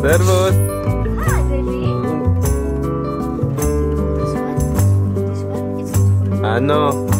Servus. Ah. Ah, no.